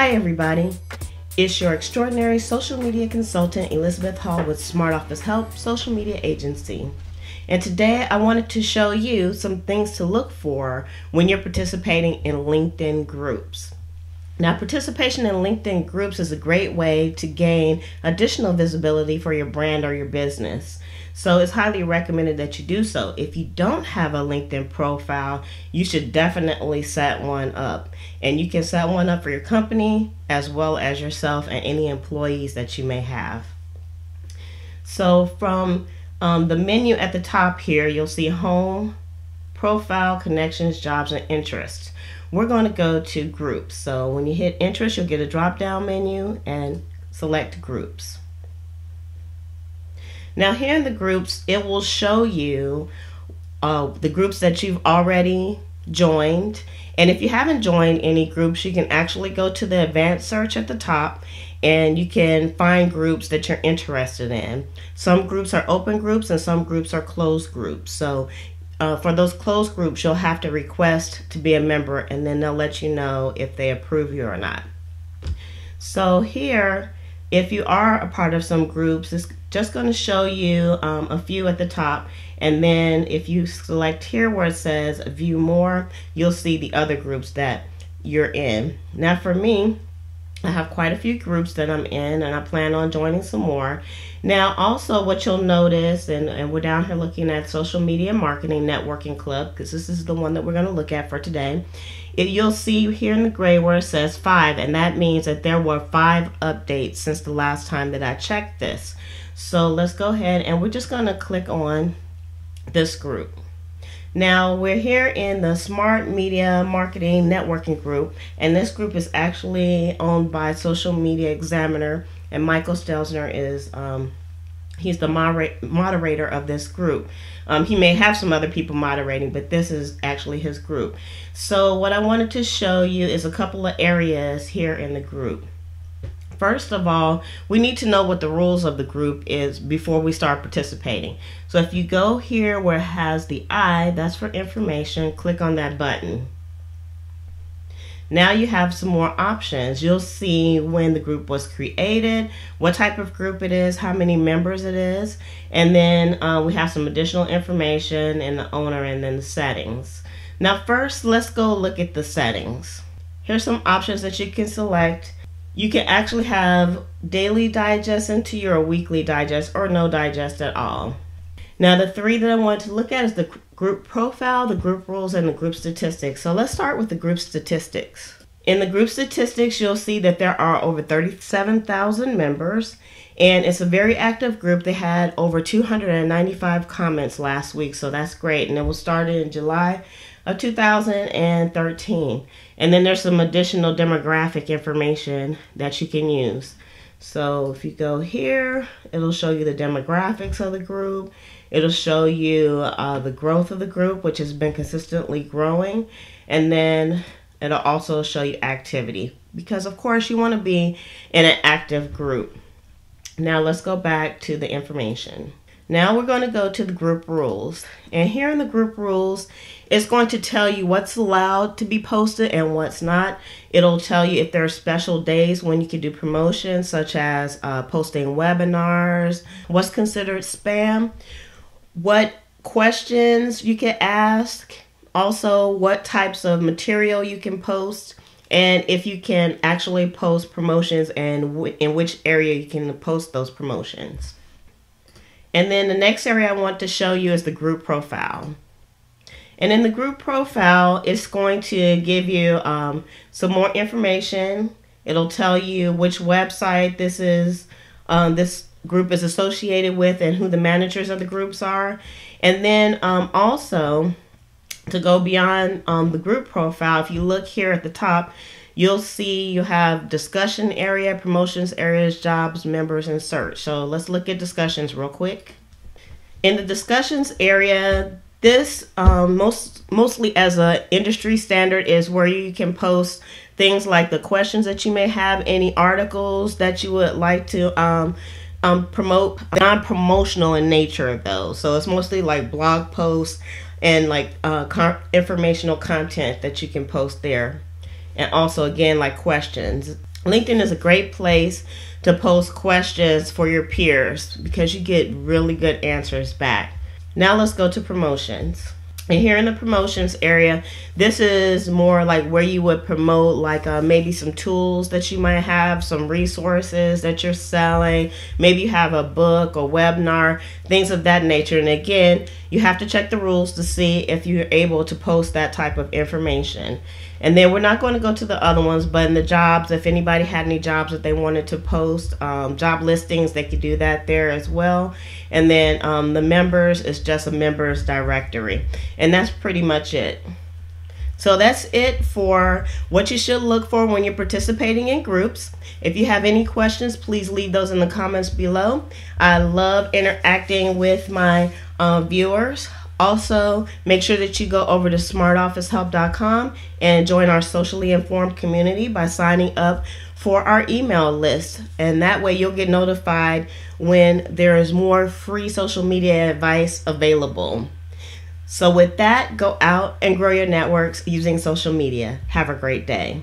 Hi, everybody. It's your extraordinary social media consultant, Elizabeth Hall with Smart Office Help Social Media Agency. And today I wanted to show you some things to look for when you're participating in LinkedIn groups. Now, participation in LinkedIn groups is a great way to gain additional visibility for your brand or your business. So, it's highly recommended that you do so. If you don't have a LinkedIn profile, you should definitely set one up. And you can set one up for your company as well as yourself and any employees that you may have. So, from um, the menu at the top here, you'll see Home, Profile, Connections, Jobs, and Interests we're going to go to groups. So when you hit interest, you'll get a drop down menu and select groups. Now here in the groups, it will show you uh, the groups that you've already joined. And if you haven't joined any groups, you can actually go to the advanced search at the top and you can find groups that you're interested in. Some groups are open groups and some groups are closed groups. So uh, for those closed groups, you'll have to request to be a member and then they'll let you know if they approve you or not. So here, if you are a part of some groups, it's just going to show you um, a few at the top. And then if you select here where it says view more, you'll see the other groups that you're in. Now for me, I have quite a few groups that I'm in, and I plan on joining some more. Now, also, what you'll notice, and, and we're down here looking at Social Media Marketing Networking Club, because this is the one that we're going to look at for today. It, you'll see here in the gray where it says five, and that means that there were five updates since the last time that I checked this. So let's go ahead and we're just going to click on this group. Now, we're here in the Smart Media Marketing Networking Group, and this group is actually owned by Social Media Examiner, and Michael Stelzner is um, he's the moderator of this group. Um, he may have some other people moderating, but this is actually his group. So, what I wanted to show you is a couple of areas here in the group. First of all, we need to know what the rules of the group is before we start participating. So if you go here where it has the I, that's for information, click on that button. Now you have some more options. You'll see when the group was created, what type of group it is, how many members it is, and then uh, we have some additional information and the owner and then the settings. Now first, let's go look at the settings. Here's some options that you can select you can actually have daily digest into your weekly digest or no digest at all. Now, the three that I want to look at is the group profile, the group rules, and the group statistics. So let's start with the group statistics. In the group statistics, you'll see that there are over 37,000 members, and it's a very active group. They had over 295 comments last week, so that's great. And it was started in July of 2013. And then there's some additional demographic information that you can use. So if you go here, it'll show you the demographics of the group. It'll show you uh, the growth of the group, which has been consistently growing. And then it'll also show you activity because of course you want to be in an active group. Now let's go back to the information. Now we're going to go to the group rules. And here in the group rules, it's going to tell you what's allowed to be posted and what's not. It'll tell you if there are special days when you can do promotions, such as uh, posting webinars, what's considered spam, what questions you can ask, also what types of material you can post, and if you can actually post promotions and in which area you can post those promotions. And then the next area I want to show you is the group profile. And in the group profile, it's going to give you um, some more information. It'll tell you which website this is, um, this group is associated with and who the managers of the groups are. And then um, also to go beyond um, the group profile, if you look here at the top, you'll see you have discussion area, promotions areas, jobs, members, and search. So let's look at discussions real quick. In the discussions area, this um, most mostly as a industry standard is where you can post things like the questions that you may have, any articles that you would like to um, um, promote, non-promotional in nature though. So it's mostly like blog posts and like uh, informational content that you can post there and also again like questions LinkedIn is a great place to post questions for your peers because you get really good answers back. Now let's go to promotions. And here in the promotions area, this is more like where you would promote, like uh, maybe some tools that you might have, some resources that you're selling. Maybe you have a book or webinar, things of that nature. And again, you have to check the rules to see if you're able to post that type of information. And then we're not going to go to the other ones, but in the jobs, if anybody had any jobs that they wanted to post, um, job listings, they could do that there as well. And then um, the members is just a members directory. And that's pretty much it. So that's it for what you should look for when you're participating in groups. If you have any questions, please leave those in the comments below. I love interacting with my uh, viewers. Also, make sure that you go over to smartofficehelp.com and join our socially informed community by signing up for our email list. And that way you'll get notified when there is more free social media advice available. So, with that, go out and grow your networks using social media. Have a great day.